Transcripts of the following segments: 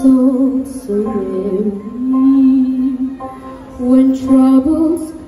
soul so weary when troubles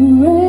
am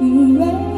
you right.